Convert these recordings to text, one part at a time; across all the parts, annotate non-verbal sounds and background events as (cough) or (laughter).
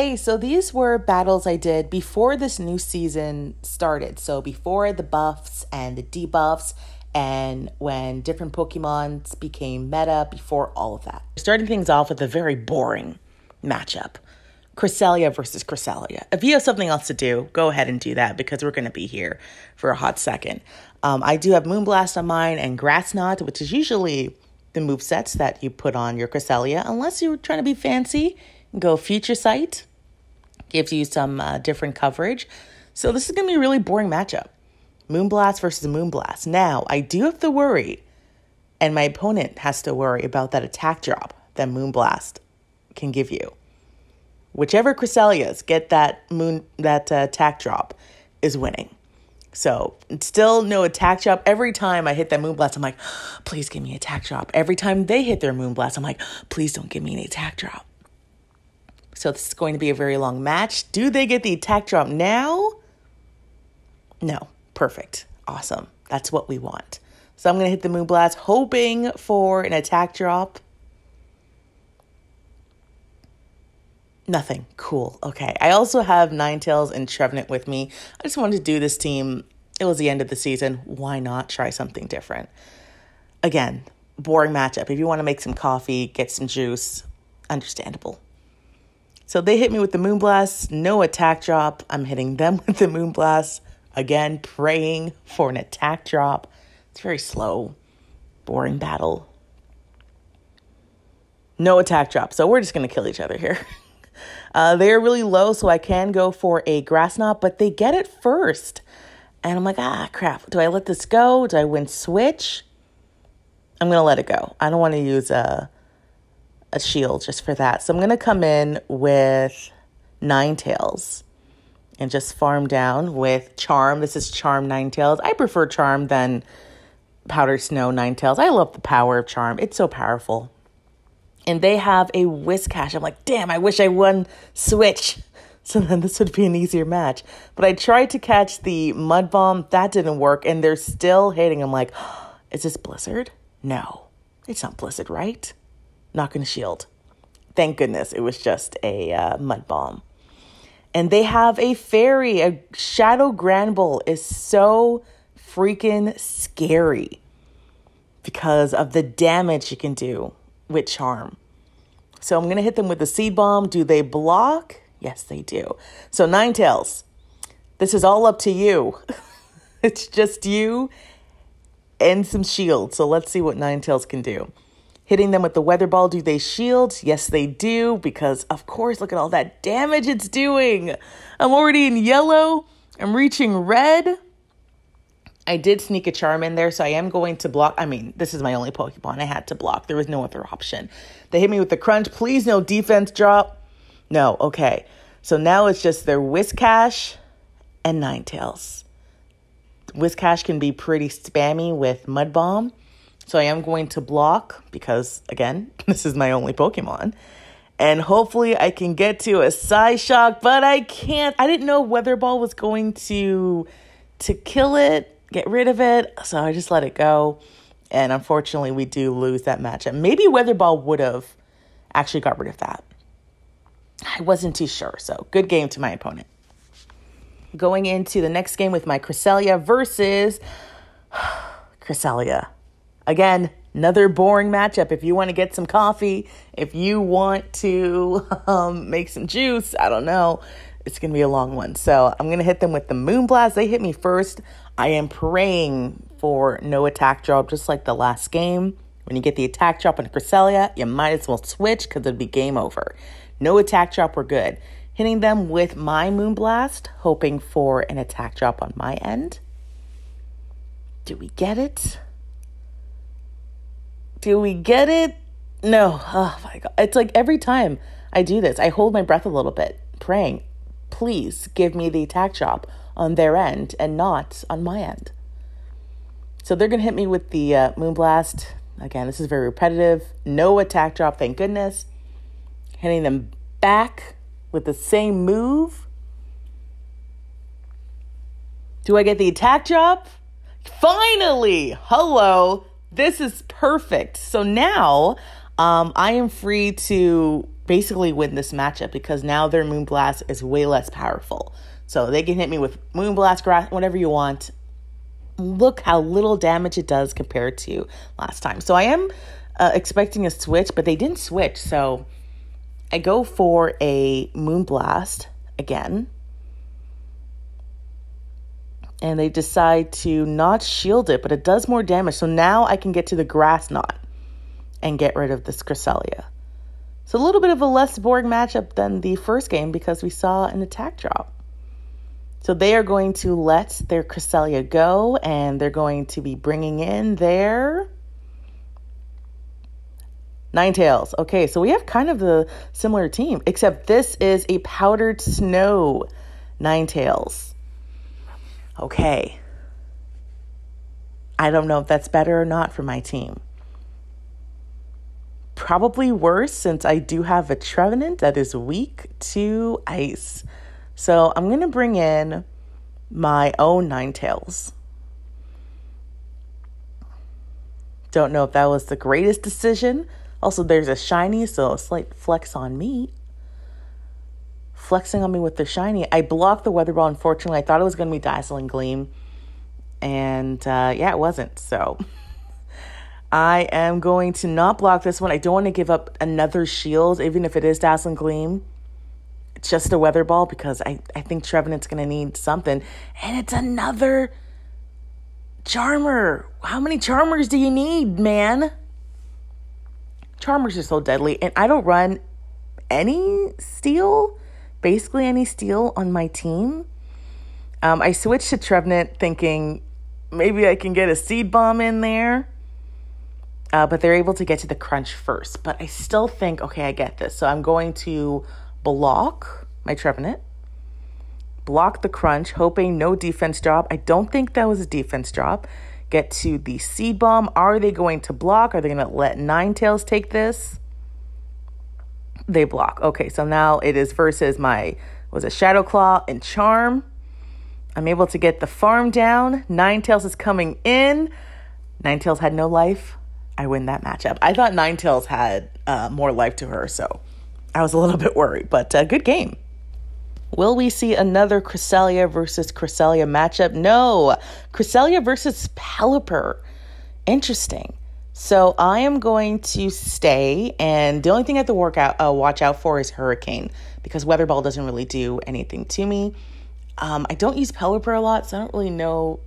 Hey, so these were battles I did before this new season started. So before the buffs and the debuffs and when different Pokemons became meta, before all of that. Starting things off with a very boring matchup. Cresselia versus Cresselia. If you have something else to do, go ahead and do that because we're going to be here for a hot second. Um, I do have Moonblast on mine and Grass Knot, which is usually the move sets that you put on your Cresselia, unless you're trying to be fancy. Go Future Sight, gives you some uh, different coverage. So this is going to be a really boring matchup. Moonblast versus Moonblast. Now, I do have to worry, and my opponent has to worry about that attack drop that Moonblast can give you. Whichever Cresselias get that moon that uh, attack drop is winning. So still no attack drop. Every time I hit that moonblast, I'm like, please give me attack drop. Every time they hit their moonblast, I'm like, please don't give me an attack drop. So this is going to be a very long match. Do they get the attack drop now? No. Perfect. Awesome. That's what we want. So I'm going to hit the moonblast, hoping for an attack drop. Nothing. Cool. Okay. I also have Ninetales and Trevenant with me. I just wanted to do this team. It was the end of the season. Why not try something different? Again, boring matchup. If you want to make some coffee, get some juice, understandable. So they hit me with the Moonblast, no attack drop. I'm hitting them (laughs) with the Moonblast. Again, praying for an attack drop. It's very slow, boring battle. No attack drop. So we're just going to kill each other here. (laughs) Uh, they're really low, so I can go for a grass knot, but they get it first. And I'm like, ah, crap. Do I let this go? Do I win switch? I'm going to let it go. I don't want to use a, a shield just for that. So I'm going to come in with Ninetales and just farm down with Charm. This is Charm Ninetales. I prefer Charm than Powder Snow Ninetales. I love the power of Charm. It's so powerful and they have a Whiscash. I'm like, damn, I wish I won Switch. (laughs) So then this would be an easier match. But I tried to catch the Mud Bomb. That didn't work. And they're still hitting. I'm like, (gasps) is this Blizzard? No, it's not Blizzard, right? Not going to shield. Thank goodness it was just a uh, Mud Bomb. And they have a fairy. A Shadow Granbull is so freaking scary because of the damage you can do with charm. So I'm going to hit them with the seed bomb. Do they block? Yes, they do. So Ninetales. this is all up to you. (laughs) it's just you and some shield. So let's see what Ninetales can do. Hitting them with the weather ball, do they shield? Yes, they do, because of course, look at all that damage it's doing. I'm already in yellow. I'm reaching red. I did sneak a charm in there, so I am going to block. I mean, this is my only Pokemon. I had to block. There was no other option. They hit me with the crunch. Please, no defense drop. No, okay. So now it's just their Whiscash and Ninetales. Whiscash can be pretty spammy with Mud Bomb. So I am going to block because, again, (laughs) this is my only Pokemon. And hopefully I can get to a Psyshock, but I can't. I didn't know Weather Ball was going to to kill it get rid of it. So I just let it go. And unfortunately, we do lose that matchup. Maybe Weatherball would have actually got rid of that. I wasn't too sure. So good game to my opponent. Going into the next game with my Cresselia versus (sighs) Cresselia. Again, another boring matchup. If you want to get some coffee, if you want to (laughs) um, make some juice, I don't know. It's going to be a long one. So I'm going to hit them with the moon blast. They hit me first. I am praying for no attack drop, just like the last game. When you get the attack drop on Cresselia, you might as well switch because it'd be game over. No attack drop, we're good. Hitting them with my Moonblast, hoping for an attack drop on my end. Do we get it? Do we get it? No. Oh my God. It's like every time I do this, I hold my breath a little bit, praying, please give me the attack drop on their end and not on my end. So they're going to hit me with the uh, Moonblast. Again, this is very repetitive. No attack drop, thank goodness. Hitting them back with the same move. Do I get the attack drop? Finally! Hello! This is perfect. So now um, I am free to basically win this matchup because now their Moonblast is way less powerful. So they can hit me with Moonblast, grass, whatever you want. Look how little damage it does compared to last time. So I am uh, expecting a switch, but they didn't switch. So I go for a Moonblast again. And they decide to not shield it, but it does more damage. So now I can get to the Grass Knot and get rid of this Cresselia. It's a little bit of a less boring matchup than the first game because we saw an attack drop. So they are going to let their Cresselia go and they're going to be bringing in their Ninetales. Okay, so we have kind of the similar team, except this is a powdered snow Ninetales. Okay. I don't know if that's better or not for my team probably worse since I do have a Trevenant that is weak to ice. So I'm going to bring in my own Ninetales. Don't know if that was the greatest decision. Also, there's a shiny, so a slight flex on me. Flexing on me with the shiny. I blocked the weather ball, unfortunately. I thought it was going to be Dazzling Gleam. And uh, yeah, it wasn't. So. (laughs) I am going to not block this one. I don't want to give up another shield, even if it is Dazzling Gleam. It's just a Weather Ball because I, I think Trevenant's going to need something. And it's another Charmer. How many Charmers do you need, man? Charmers are so deadly. And I don't run any steel, basically any steel on my team. Um, I switched to Trevenant thinking maybe I can get a Seed Bomb in there uh, but they're able to get to the crunch first. But I still think, okay, I get this. So I'm going to block my Trevenant, block the crunch, hoping no defense drop. I don't think that was a defense drop. Get to the seed bomb. Are they going to block? Are they going to let Ninetales take this? They block. Okay, so now it is versus my was it Shadow Claw and Charm. I'm able to get the farm down. Ninetales is coming in. Ninetales had no life. I win that matchup. I thought Ninetales had uh, more life to her, so I was a little (laughs) bit worried, but uh, good game. Will we see another Cresselia versus Cresselia matchup? No. Cresselia versus Pelipper. Interesting. So I am going to stay, and the only thing I have to work out, uh, watch out for is Hurricane because Weather Ball doesn't really do anything to me. Um, I don't use Pelipper a lot, so I don't really know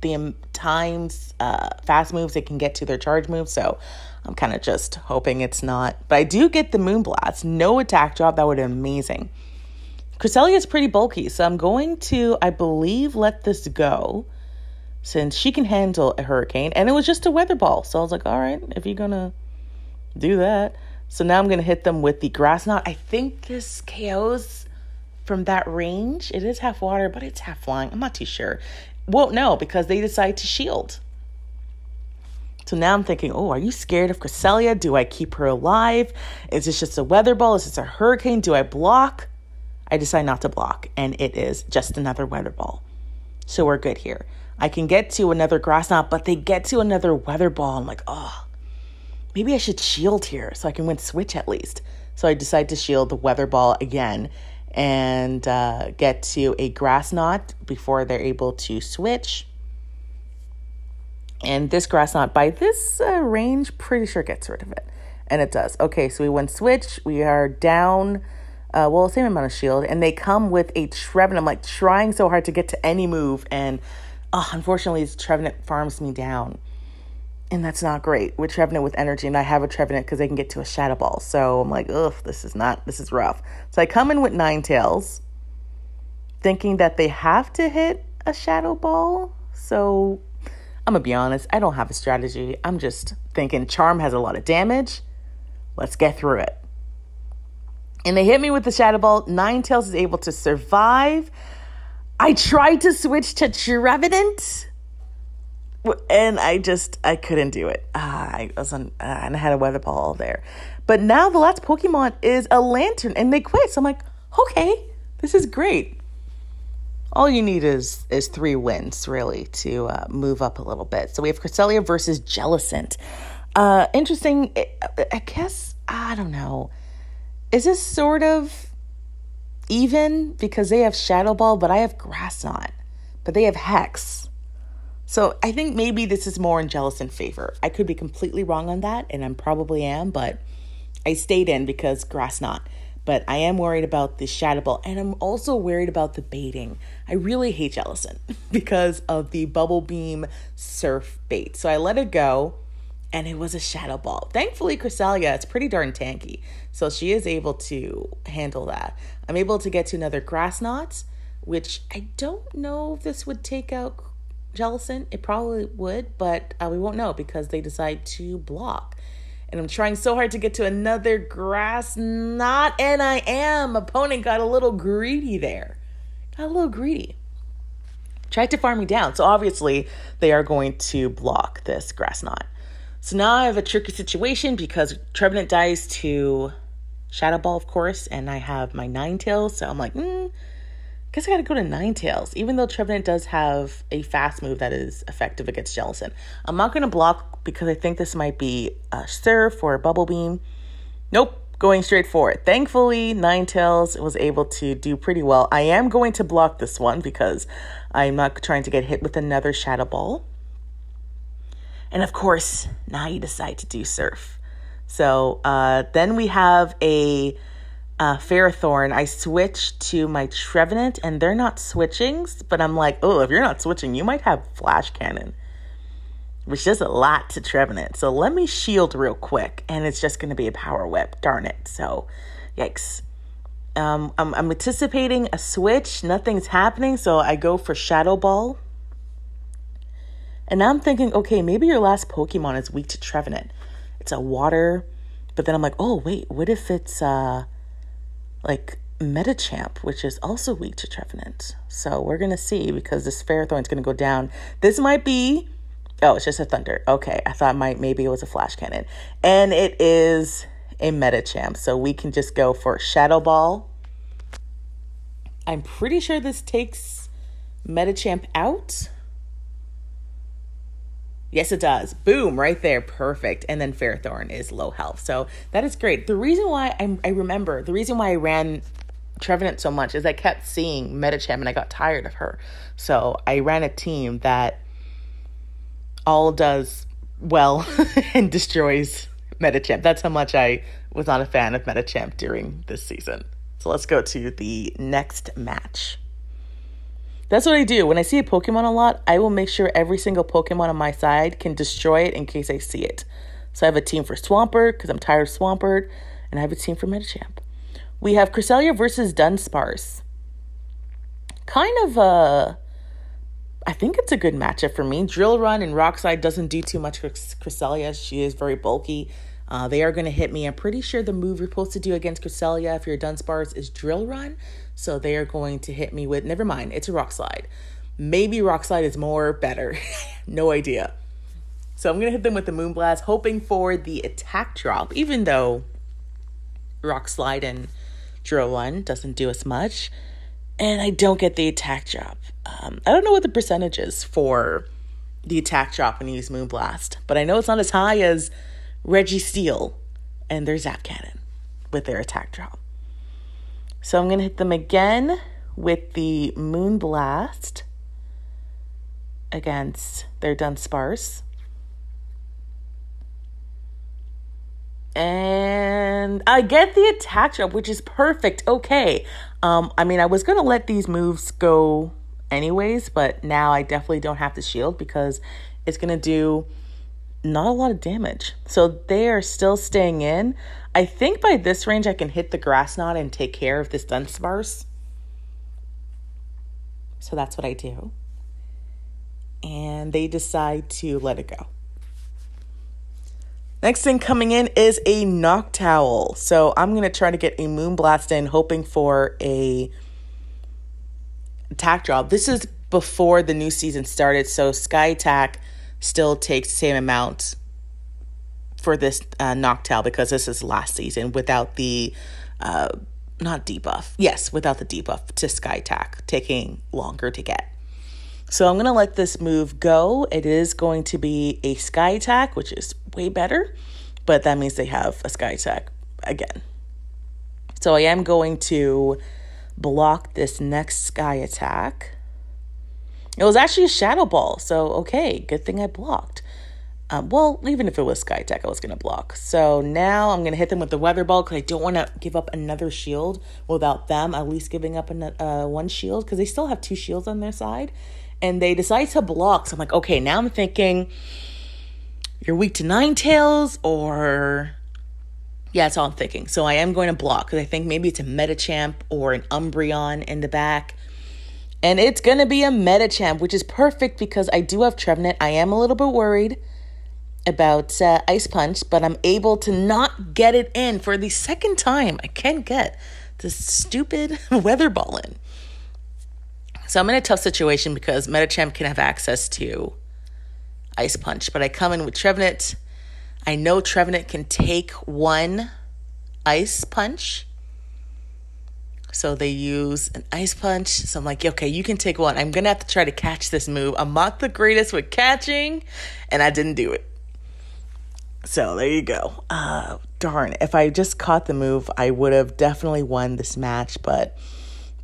the times uh, fast moves they can get to their charge moves. So I'm kind of just hoping it's not. But I do get the Moonblast. No attack drop. That would be amazing. Cresselia is pretty bulky. So I'm going to, I believe, let this go since she can handle a hurricane. And it was just a weather ball. So I was like, all right, if you're going to do that. So now I'm going to hit them with the grass knot. I think this KOs from that range. It is half water, but it's half flying. I'm not too sure won't know because they decide to shield. So now I'm thinking, oh, are you scared of Cresselia? Do I keep her alive? Is this just a weather ball? Is this a hurricane? Do I block? I decide not to block, and it is just another weather ball. So we're good here. I can get to another grass knot, but they get to another weather ball. I'm like, oh, maybe I should shield here so I can win switch at least. So I decide to shield the weather ball again and uh, get to a grass knot before they're able to switch. And this grass knot, by this uh, range, pretty sure gets rid of it. And it does. Okay, so we went switch. We are down, uh, well, same amount of shield. And they come with a Trevenant. I'm like trying so hard to get to any move. And uh, unfortunately, this Trevenant farms me down and that's not great with Trevenant with energy. And I have a Trevenant because they can get to a Shadow Ball. So I'm like, ugh, this is not, this is rough. So I come in with Ninetales, thinking that they have to hit a Shadow Ball. So I'm going to be honest, I don't have a strategy. I'm just thinking Charm has a lot of damage. Let's get through it. And they hit me with the Shadow Ball. Ninetales is able to survive. I tried to switch to Trevenant and I just I couldn't do it. Uh, I was on uh, and I had a weather ball there, but now the last Pokemon is a Lanturn, and they quit. So I'm like, okay, this is great. All you need is is three wins really to uh, move up a little bit. So we have Cresselia versus Jellicent. Uh, interesting. I guess I don't know. is this sort of even because they have Shadow Ball, but I have Grass Knot, but they have Hex. So I think maybe this is more in Jellicent favor. I could be completely wrong on that, and I probably am, but I stayed in because Grass Knot. But I am worried about the Shadow Ball, and I'm also worried about the baiting. I really hate Jellicent (laughs) because of the Bubble Beam Surf bait. So I let it go and it was a shadow ball. Thankfully, Cresselia, it's pretty darn tanky, so she is able to handle that. I'm able to get to another grass knot, which I don't know if this would take out Jellicent. It probably would, but uh, we won't know because they decide to block. And I'm trying so hard to get to another grass knot, and I am. Opponent got a little greedy there. Got a little greedy. Tried to farm me down. So obviously, they are going to block this grass knot. So now I have a tricky situation because Trevenant dies to Shadow Ball, of course, and I have my Ninetales. So I'm like, mm, guess I gotta go to Ninetales, even though Trevenant does have a fast move that is effective against Jellicent. I'm not gonna block because I think this might be a Surf or a Bubble Beam. Nope, going straight for it. Thankfully, Ninetales was able to do pretty well. I am going to block this one because I'm not trying to get hit with another Shadow Ball. And of course, now you decide to do surf. So uh, then we have a uh, Ferrothorn. I switch to my Trevenant, and they're not switching, but I'm like, oh, if you're not switching, you might have Flash Cannon, which does a lot to Trevenant. So let me shield real quick, and it's just going to be a Power Whip. Darn it. So, yikes. Um, I'm, I'm anticipating a switch. Nothing's happening, so I go for Shadow Ball. And now I'm thinking, okay, maybe your last Pokemon is weak to Trevenant. It's a water, but then I'm like, oh wait, what if it's uh like Medicham, which is also weak to Trevenant? So we're gonna see because this Ferrothorn's gonna go down. This might be oh, it's just a Thunder. Okay, I thought might maybe it was a Flash Cannon, and it is a Medicham. So we can just go for Shadow Ball. I'm pretty sure this takes Medicham out. Yes, it does. Boom, right there. Perfect. And then Ferrothorn is low health. So that is great. The reason why I, I remember, the reason why I ran Trevenant so much is I kept seeing Medicham and I got tired of her. So I ran a team that all does well (laughs) and destroys Medicham. That's how much I was not a fan of Medicham during this season. So let's go to the next match. That's what I do. When I see a Pokemon a lot, I will make sure every single Pokemon on my side can destroy it in case I see it. So I have a team for Swampert because I'm tired of Swampert, and I have a team for Medicham. We have Cresselia versus Dunsparce. Kind of a. I think it's a good matchup for me. Drill Run and Rock Slide doesn't do too much for Cresselia. She is very bulky. Uh, they are going to hit me. I'm pretty sure the move you're supposed to do against Cresselia if you're Dunsparce is Drill Run. So they are going to hit me with, never mind, it's a rock slide. Maybe rock slide is more better. (laughs) no idea. So I'm going to hit them with the Moonblast, hoping for the attack drop, even though rock slide and drill run doesn't do as much. And I don't get the attack drop. Um, I don't know what the percentage is for the attack drop when you use Moonblast, but I know it's not as high as Registeel and their Zap Cannon with their attack drop. So I'm going to hit them again with the Moonblast against their Dunsparce. And I get the attack drop, which is perfect. Okay. Um, I mean, I was going to let these moves go anyways, but now I definitely don't have to shield because it's going to do not a lot of damage. So they are still staying in. I think by this range I can hit the grass knot and take care of this Dunsparce. So that's what I do. And they decide to let it go. Next thing coming in is a Noctowl. So I'm going to try to get a Moonblast in, hoping for a attack drop. This is before the new season started, so Sky Attack still takes the same amount for this uh, Noctowl because this is last season without the uh, not debuff. Yes, without the debuff to Sky Attack, taking longer to get. So I'm going to let this move go. It is going to be a Sky Attack, which is way better, but that means they have a Sky Attack again. So I am going to block this next sky attack. It was actually a shadow ball, so okay, good thing I blocked. Um, well, even if it was sky attack, I was going to block. So now I'm going to hit them with the weather ball because I don't want to give up another shield without them at least giving up an, uh, one shield because they still have two shields on their side. And they decide to block. So I'm like, okay, now I'm thinking you're weak to Ninetales or yeah, that's all I'm thinking. So I am going to block because I think maybe it's a Medicham or an Umbreon in the back. And it's going to be a Medicham, which is perfect because I do have Trevenant. I am a little bit worried about uh, Ice Punch, but I'm able to not get it in for the second time. I can't get this stupid (laughs) weather ball in. So I'm in a tough situation because Medicham can have access to Ice Punch, but I come in with Trevenant. I know Trevenant can take one Ice Punch. So they use an ice punch. So I'm like, okay, you can take one. I'm gonna have to try to catch this move. I'm not the greatest with catching, and I didn't do it. So there you go. Uh, darn, if I just caught the move, I would have definitely won this match, but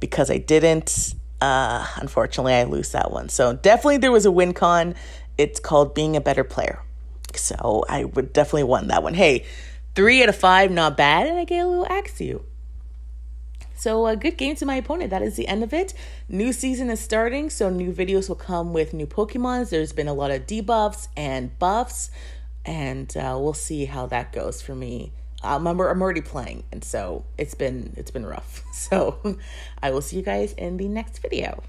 because I didn't, uh, unfortunately, I lose that one. So definitely there was a win con. It's called being a better player. So I would definitely won that one. Hey, three out of five, not bad, and I get a little Axew. So a good game to my opponent. That is the end of it. New season is starting, so new videos will come with new Pokemons. There's been a lot of debuffs and buffs and uh, we'll see how that goes for me. Uh, remember, I'm already playing, and so it's been it's been rough. (laughs) So I will see you guys in the next video.